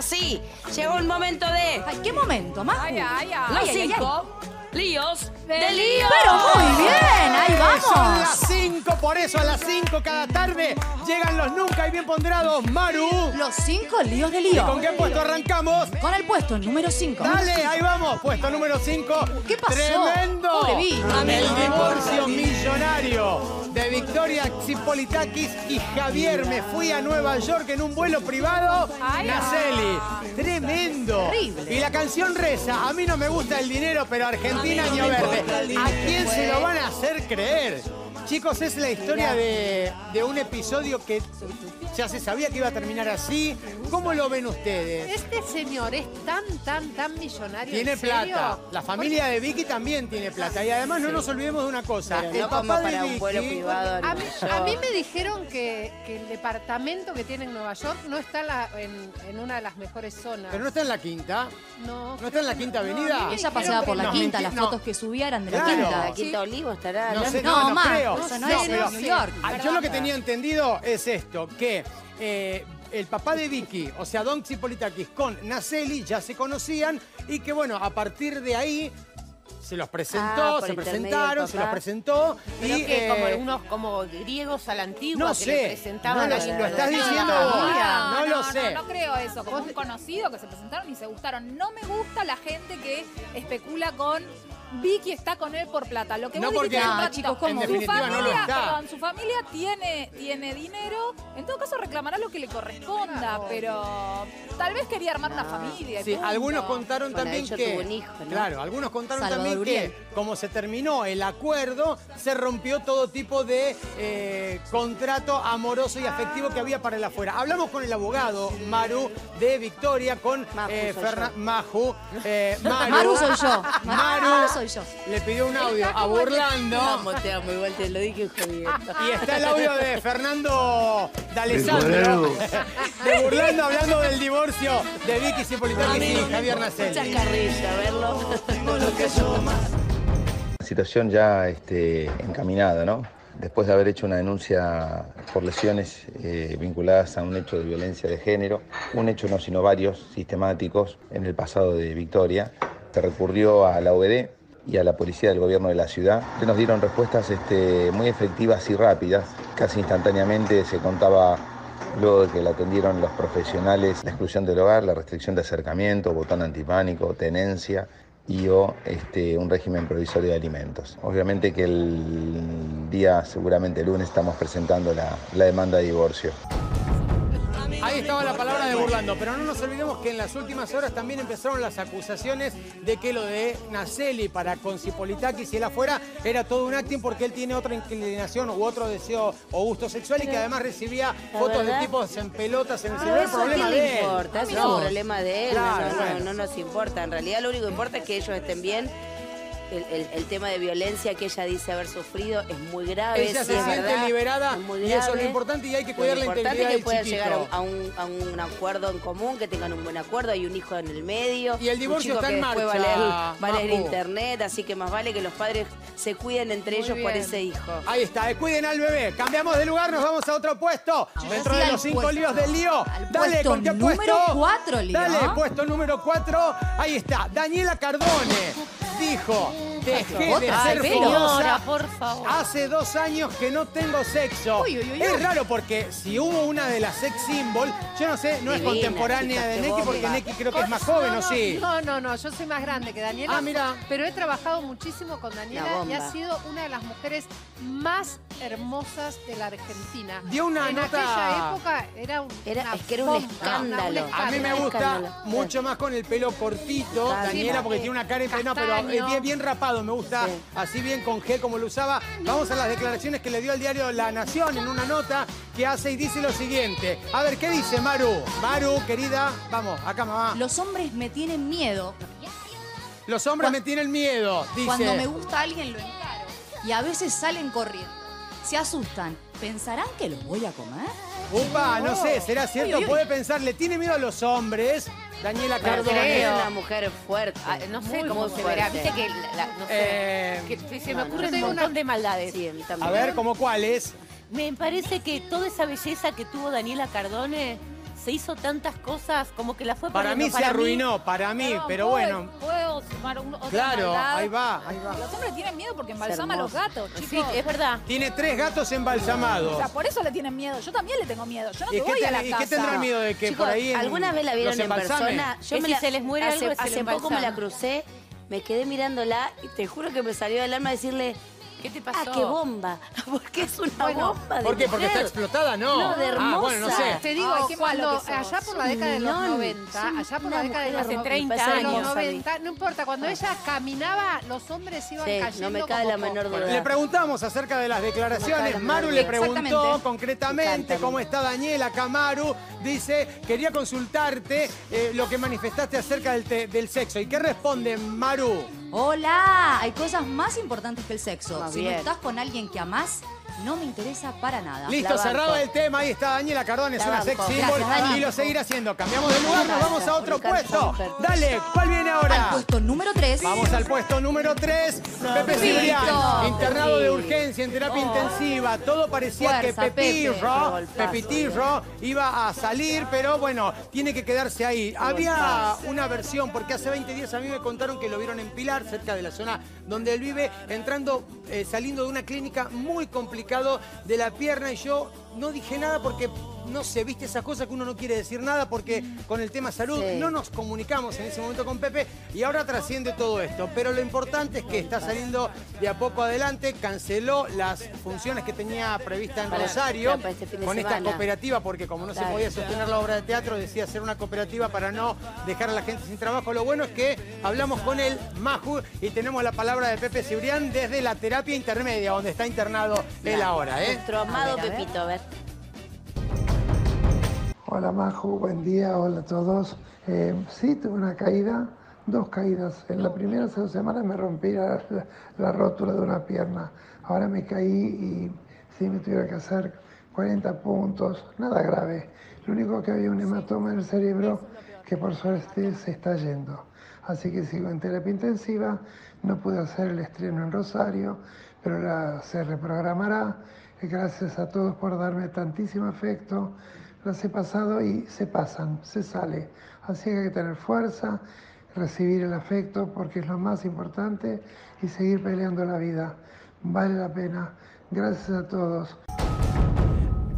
ahora sí, llegó el momento de Ay, ¿qué momento, Majo? Ay, ay, ay. los ay, ay, cinco líos De de lío. Pero muy bien, ahí Son vamos. las 5, por eso a las 5 cada tarde llegan los nunca y bien ponderados Maru. Los cinco líos de ¿Y lío. con qué puesto arrancamos? Con el puesto número 5. Dale, ahí vamos, puesto número 5. ¿Qué pasó? Tremendo. Pobre Vi. El divorcio millonario de Victoria Xipolitakis y Javier. Me fui a Nueva York en un vuelo privado. Ay, Naceli. Tremendo. Y la canción reza, a mí no me gusta el dinero, pero Argentina año verde. ¿A quién se lo van a hacer creer? Chicos, es la historia de, de un episodio que ya se sabía que iba a terminar así. ¿Cómo lo ven ustedes? Este señor es tan, tan, tan millonario. Tiene plata. La familia de Vicky también tiene plata. Y además no nos olvidemos de una cosa. Pero el no papá de un Vicky, vuelo privado en A mí, a me dijeron que, que el departamento que tiene en Nueva York no está en, la- en- en una de las mejores zonas. Pero no está en la quinta. No. ¿No está en la quinta avenida? Ella paseaba por la quinta, las no. fotos que subía eran de la Claro. quinta. La Quinta Olivo estará. No ¿no? sé, No, no, no más, creo. Eso no No, es pero- en New York. Ah, Yo lo que tenía entendido es esto, que eh, el papá de Vicky, o sea, Don Cipolitakis con Naceli ya se conocían y que bueno, a partir de ahí se los presentó, Ah, se presentaron, se los presentó Pero y que eh, como unos como griegos a la antigua no que sé, le presentaban no a lo- la lo estás diciendo No, vos. no, No lo no, sé. No, creo eso, como un conocido que se presentaron y se gustaron. No me gusta la gente que especula con Vicky está con él por plata. Lo que No, vos dijiste porque- No, ratito, chicos, ¿cómo? En su no familia, lo está. perdón, su familia tiene, tiene dinero, en todo caso reclamará lo que le corresponda, pero tal vez quería armar una familia. Sí, punto. algunos contaron Bueno, también que. un hijo, ¿no? Claro, algunos contaron Salvador también Uriel. que, como se terminó el acuerdo, se rompió todo tipo de eh, contrato amoroso y afectivo que había para el afuera. Hablamos con el abogado Maru de Victoria, con Maju eh, soy Ferna- yo. Maju. eh, Maru, Maru soy yo. Maru. Maru soy yo. Le pidió un audio a Burlando. Amo, te amo, igual te lo dije jodiendo. Y está el audio de Fernando D'Alessandro. De Burlando hablando del divorcio de Vicky Cipolitakis y Javier Mucha Naceli. carrilla, verlo. situación ya este, encaminada, ¿no? Después de haber hecho una denuncia por lesiones eh, vinculadas a un hecho de violencia de género, un hecho no sino varios sistemáticos en el pasado de Victoria, se recurrió a la OED y a la policía del gobierno de la ciudad, que nos dieron respuestas este, muy efectivas y rápidas. Casi instantáneamente se contaba Luego de que la atendieron los profesionales, la exclusión del hogar, la restricción de acercamiento, botón antipánico, tenencia y o este, un régimen provisorio de alimentos. Obviamente que el día, seguramente el lunes, estamos presentando la, la demanda de divorcio. Ahí estaba la palabra de Burlando, pero no nos olvidemos que en las últimas horas también empezaron las acusaciones de que lo de Naceli para con Cipolitakis y él afuera era todo un acting porque él tiene otra inclinación u otro deseo o gusto sexual y que además recibía fotos de tipos en pelotas en el celular. eso problema de él. importa, es No. un problema de él, no- Claro, no, bueno. no nos importa. En realidad lo único que importa es que ellos estén bien. El, el- el tema de violencia que ella dice haber sufrido es muy grave. Ella se es siente verdad, liberada es muy y eso es lo grave. importante y hay que Lo cuidar la importante integridad es que puedan llegar a un, a un acuerdo en común, que tengan un buen acuerdo, hay un hijo en el medio. Y el divorcio está en que marcha, va a leer, va a leer Mapu. internet, así que más vale que los padres se cuiden entre Muy ellos por ese hijo. Ahí está, eh, cuiden al bebé. Cambiamos de lugar, nos vamos a otro puesto. Dentro sí, de los cinco puesto. líos del lío. Al Dale, puesto ¿con qué número puesto? cuatro, lío. Dale, puesto número cuatro. Ahí está, Daniela Cardone dijo, dejé de ser. Señora, por favor. Hace dos años que no tengo sexo. Uy, uy, uy, es raro porque si hubo una de las sex symbol, yo no sé, no es contemporánea de Neki porque. Neki creo que es más joven, no, ¿o no, sí? No, no, no, yo soy más grande que Daniela. Ah, mira. Pero he trabajado muchísimo con Daniela y ha sido una de las mujeres más hermosas de la Argentina. Dio una en nota- aquella época era un Era- una es que era un escándalo. una- A mí me Escándalo. gusta Escándalo. mucho más con el pelo cortito, Daniela, porque tiene una cara no, pero Castaño. es bien, bien rapado, me gusta Sí. así bien con gel como lo usaba. Vamos a las declaraciones que le dio al diario La Nación en una nota que hace y dice lo siguiente. A ver, ¿qué dice Maru? Maru, querida, vamos, acá mamá. Los hombres me tienen miedo. Los hombres me tienen miedo, dice. Cuando me gusta alguien lo encaro. Y a veces salen corriendo. Se asustan. ¿Pensarán que los voy a comer? Upa, no sé, ¿será cierto? Puede pensar, ¿le tiene miedo a los hombres? Daniela Pero Cardone. es una mujer fuerte. Ah, no sé muy, cómo muy se verá. Viste que, la- la- no sé, Eh, que se- se no, me no, ocurren no. un montón de maldades. Sí. A ver, ¿cómo cuál es? Me parece que toda esa belleza que tuvo Daniela Cardone se hizo tantas cosas, como que la fue Para poniendo. mí se arruinó, para mí, Perdón, pero ¿puedo- bueno. ¿Puedo sumar un- otra Claro, maldad? ahí va, ahí va. Los hombres tienen miedo porque embalsama a los gatos, Sí, chicos. es verdad. Tiene tres gatos embalsamados. O sea, por eso le tienen miedo. Yo también le tengo miedo. Yo no ¿Y te qué, voy a ten- la y casa. qué tendrán miedo de que Chicos, por ahí en- ¿alguna vez la vieron los en embalsame? persona? Es si se les muere hace, algo, se hace le poco me la crucé, me quedé mirándola y te juro que me salió del alma decirle, ¿Qué te pasó? ah, qué bomba. Porque es una Bueno, bomba de ¿Por qué? ¿Porque está explotada? No. No, de Ah, bueno, no hermosa. sé. Te digo, malo cuando que sos. allá por la década de los Milón. 90, Sí, allá por la década de los, hace no- 30 de los años, 90, no importa, cuando ella caminaba, los hombres iban Sí, cayendo no me como la menor duda. Le preguntamos acerca de las declaraciones. Maru le preguntó concretamente cómo está Daniela Camaru. Dice, quería consultarte eh, lo que manifestaste acerca del, te- del sexo. ¿Y qué responde Maru? Hola, hay cosas más importantes que el sexo. Más si bien. no estás con alguien que amás, no me interesa para nada. Listo, cerrado el tema. Ahí está Daniela Cardón, es La una sex symbol Gracias, y lo seguirá haciendo. Cambiamos de lugar, nos vamos a otro puesto. Dale, ¿cuál viene ahora? Al puesto número 3. Vamos al puesto número 3. Pepe. Cibrián, internado de urgencia en terapia Oh. intensiva. Todo parecía Fuerza, que Pepirro, Pepe. Pepitirro iba a salir, pero bueno, tiene que quedarse ahí. Había una versión, porque hace 20 días a mí me contaron que lo vieron en Pilar, cerca de la zona donde él vive, entrando, eh, saliendo de una clínica muy de la pierna y yo no dije nada porque no sé, viste esas cosas que uno no quiere decir nada porque con el tema salud Sí. no nos comunicamos en ese momento con Pepe y ahora trasciende todo esto. Pero lo importante es que está saliendo de a poco adelante, canceló las funciones que tenía prevista en Para- Rosario para este con esta semana. cooperativa, porque como no se podía sostener la obra de teatro, decía hacer una cooperativa para no dejar a la gente sin trabajo. Lo bueno es que hablamos con él, Maju, y tenemos la palabra de Pepe Cibrián desde la terapia intermedia, donde está internado él ahora, ¿eh? Nuestro amado A ver, a ver. Pepito, a ver. Hola Maju, buen día, hola a todos. Eh, sí, tuve una caída, dos caídas. En la primera hace dos semanas me rompí la, la- la rótula de una pierna. Ahora me caí y sí me tuvieron que hacer 40 puntos, nada grave. Lo único que había un hematoma en el cerebro que por suerte se está yendo. Así que sigo en terapia intensiva, no pude hacer el estreno en Rosario, pero se reprogramará. Gracias a todos por darme tantísimo afecto. Las he pasado y se pasan, se sale. Así que hay que tener fuerza, recibir el afecto porque es lo más importante y seguir peleando la vida. Vale la pena. Gracias a todos.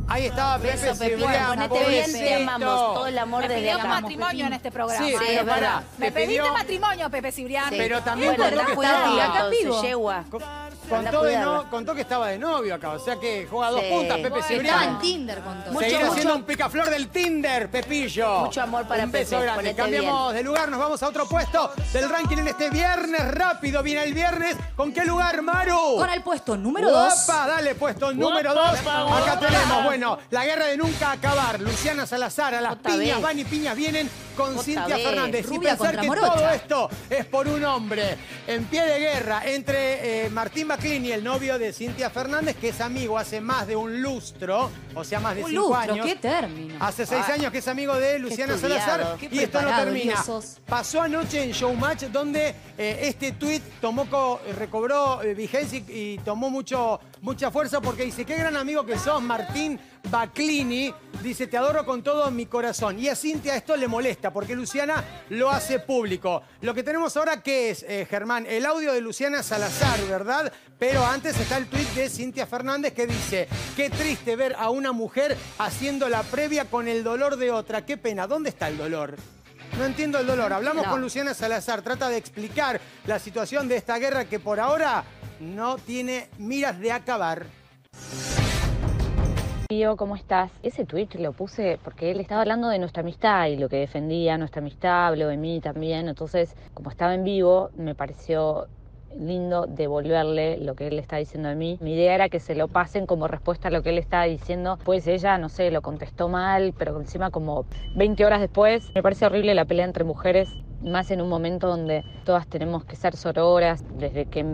Ahí estaba Pepe Beso, Pepito. Cibrián. Ponete bien, te amamos. Todo el amor Me desde pidió acá. matrimonio en este programa. Sí, pero es verdad. Me te pediste pidió- matrimonio, Pepe Cibrián. Sí. Pero también bueno, anda que estaba- entonces, vivo. yegua. Contó, de no- contó que estaba de novio acá, o sea que juega dos Sí. puntas Pepe Bueno, Cibrián. Estaba en Tinder con todo. Mucho, Seguir mucho- haciendo un picaflor del Tinder, Pepillo. Mucho amor para Un beso Pepe, grande. Cambiamos de lugar, nos vamos a otro puesto del ranking en este viernes. Rápido, viene el viernes. ¿Con qué lugar, Maru? Con el puesto número 2. Opa, dale, puesto número 2. Acá tenemos, bueno, la guerra de nunca acabar. Luciana Salazar, a las Otra piñas, vez. van y piñas vienen con Otra Cintia vez. Fernández. Rubia y pensar que morocha. todo esto es por un hombre. En pie de guerra entre eh, Martín Baclini, el novio de Cintia Fernández, que es amigo hace más de un lustro, o sea, más de Un cinco lustro, años. qué término. Hace seis Ah, años que es amigo de Luciana. Salazar y esto no termina. Pasó anoche en Showmatch donde eh, este tuit tomó co- recobró eh, vigencia y, y tomó mucho, mucha fuerza porque dice, qué gran amigo que sos, Martín Baclini. Dice, te adoro con todo mi corazón. Y a Cintia esto le molesta porque Luciana lo hace público. Lo que tenemos ahora, ¿qué es, eh, Germán? El audio de Luciana Salazar, ¿verdad? Pero antes está el tuit de Cintia Fernández que dice, qué triste ver a una mujer haciendo la previa con el dolor de otra. Qué pena, ¿dónde está el dolor? No entiendo el dolor. Hablamos No. con Luciana Salazar, trata de explicar la situación de esta guerra que por ahora no tiene miras de acabar. ¿Cómo estás? Ese tweet lo puse porque él estaba hablando de nuestra amistad y lo que defendía nuestra amistad, habló de mí también. Entonces, como estaba en vivo, me pareció lindo devolverle lo que él está diciendo de mí. Mi idea era que se lo pasen como respuesta a lo que él estaba diciendo. Pues ella, no sé, lo contestó mal, pero encima como 20 horas después. Me parece horrible la pelea entre mujeres, más en un momento donde todas tenemos que ser sororas. Desde que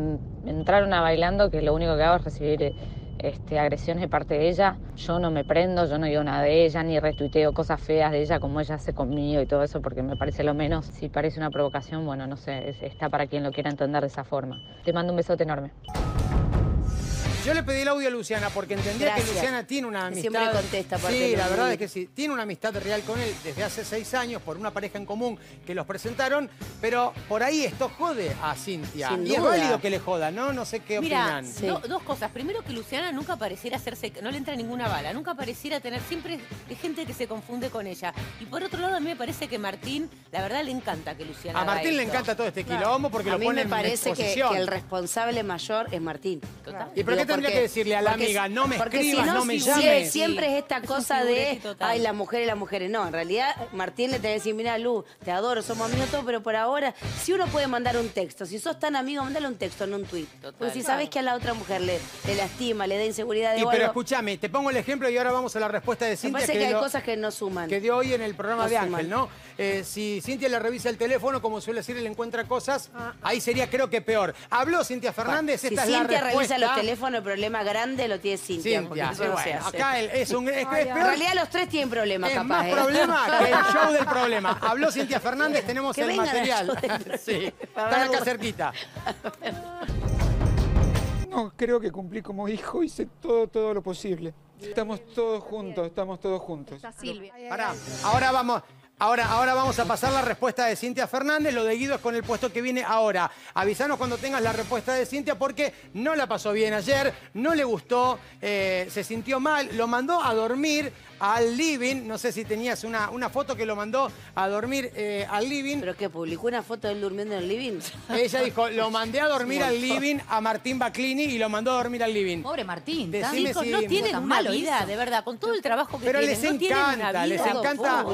entraron a bailando, que lo único que hago es recibir... este, agresiones de parte de ella. Yo no me prendo, yo no digo nada de ella, ni retuiteo cosas feas de ella como ella hace conmigo y todo eso, porque me parece lo menos. Si parece una provocación, bueno, no sé, es- está para quien lo quiera entender de esa forma. Te mando un besote enorme. Yo le pedí el audio a Luciana porque entendía Gracias. que Luciana tiene una amistad. siempre contesta, aparte Sí, la verdad es que sí. Tiene una amistad real con él desde hace seis años por una pareja en común que los presentaron, pero por ahí esto jode a Cintia. Sin y es válido que le joda, ¿no? No sé qué Mira, opinan. do- dos cosas. Primero que Luciana nunca pareciera hacerse, no le entra ninguna bala, nunca pareciera tener, siempre es gente que se confunde con ella. Y por otro lado, a mí me parece que Martín, la verdad le encanta que Luciana A Martín le esto. encanta todo este quilombo porque A lo mí pone me parece en que, exposición. que el responsable mayor es Martín. Total. ¿Y por qué tendría porque- que decirle a la porque amiga, si- no me porque escribas, si no me llames? Siempre es esta Es cosa de, total. ay, las mujeres, las mujeres. No, en realidad, Martín le tiene que decir, mira, Lu, te adoro, somos amigos todos, pero por ahora, si uno puede mandar un texto, si sos tan amigo, mandale un texto, no un tweet. Porque si sabes que a la otra mujer le, le lastima, le da inseguridad de Y pero escúchame, te pongo el ejemplo y ahora vamos a la respuesta de me Cintia. parece que, hay lo- cosas que no suman. que dio hoy en el programa No de suman. Ángel, ¿no? Eh, si Cintia le revisa el teléfono, como suele decir, él encuentra cosas, ahí sería creo que peor. Habló Cintia Fernández, si esta es Cintia la revisa los teléfonos, el problema grande lo tiene Cintia. porque Cintia, eso y no se bueno, hace. acá el- es un es, es En peor. realidad los tres tienen problemas, Es capaz. más ¿eh? problema que el show del problema. Habló Cintia Fernández, tenemos Que el vengan al material. show del- sí, Para están acá verlo. cerquita. No, creo que cumplí como hijo, hice todo, todo lo posible. Estamos todos juntos, estamos todos juntos. Silvia. Pará, ahora vamos. Ahora, ahora vamos a pasar la respuesta de Cintia Fernández. Lo de Guido es con el puesto que viene ahora. Avisanos cuando tengas la respuesta de Cintia porque no la pasó bien ayer, no le gustó, eh, se sintió mal, lo mandó a dormir al living. No sé si tenías una, una foto que lo mandó a dormir eh, al living. ¿Pero qué? ¿Publicó una foto de él durmiendo en el living? Ella dijo, lo mandé a dormir al living a Martín Baclini y lo mandó a dormir al living. Pobre Martín. Decime Chicos, si- no tienen una malo vida, hizo. de verdad, con todo el trabajo que Pero tienen. les no tienen una encanta, les encanta,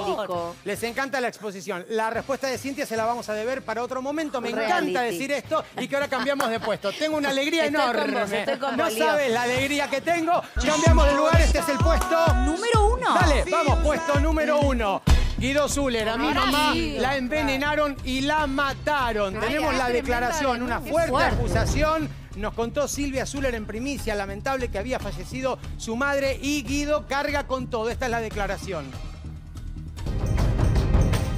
les encanta la exposición. La respuesta de Cintia se la vamos a deber para otro momento. Me encanta decir esto y que ahora cambiamos de puesto. Tengo una alegría Estoy con enorme. vos, estoy con no sabes la alegría que tengo. Cambiamos de lugar, este es el puesto Número uno. Dale, vamos, puesto número uno. Guido Zuller, a mi Ahora mamá sí. la envenenaron y la mataron. Ay, Tenemos ay, la declaración, una Fuerte. acusación. Nos contó Silvia Zuller en primicia, lamentable que había fallecido su madre y Guido carga con todo. Esta es la declaración.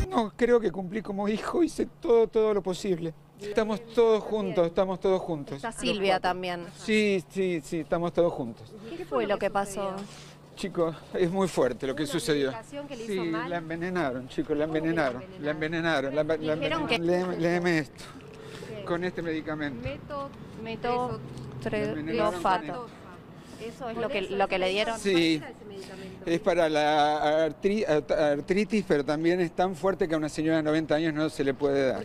No, creo que cumplí como hijo, hice todo, todo lo posible. Estamos todos juntos, estamos todos juntos. Está Silvia también. Sí, sí, sí, estamos todos juntos. ¿Qué fue lo que pasó? Chicos, es muy fuerte lo que sucedió. que le Sí, hizo mal? la envenenaron, chicos, la envenenaron. La envenenaron. La, la Dijeron que- envenenaron. Léeme, léeme esto. Con este medicamento. Meto, envenenaron meto, Eso es lo que, lo que le dieron. Sí. Es para la artri- art- artritis, pero también es tan fuerte que a una señora de 90 años no se le puede dar.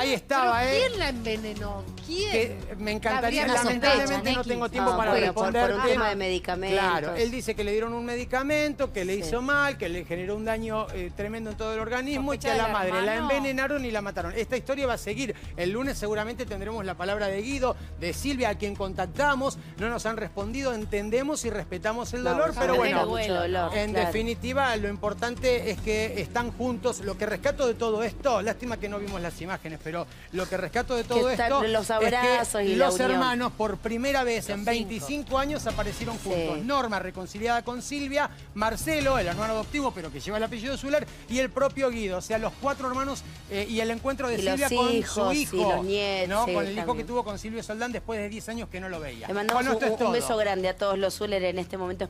Ahí estaba, ¿Pero ¿eh? ¿Quién la envenenó? ¿Quién? Que me encantaría, Gabriela lamentablemente sospecha, no Neki. tengo tiempo Ah, para por- responder. por un tema de medicamentos. Claro, él dice que le dieron un medicamento, que le Sí. hizo mal, que le generó un daño eh, tremendo en todo el organismo y que Sospecha a la del madre la hermano. envenenaron y la mataron. Esta historia va a seguir. El lunes seguramente tendremos la palabra de Guido, de Silvia, a quien contactamos. No nos han respondido, entendemos y respetamos el dolor, no, pero bueno. da mucho dolor, En claro. definitiva, lo importante es que están juntos. Lo que rescato de todo esto, lástima que no vimos las imágenes, pero lo que rescato de todo esto los es que y los hermanos por primera vez en Los 25 años aparecieron juntos. Sí. Norma reconciliada con Silvia, Marcelo, el hermano adoptivo, pero que lleva el apellido Zuller, y el propio Guido. O sea, los cuatro hermanos eh, y el encuentro de Y Silvia con hijos, su y hijo. los nietos, ¿no? sí, Con el hijo que tuvo con Silvio Soldán después de 10 años que no lo veía. Le mandamos Bueno, un, un beso grande a todos los Zuller en este momento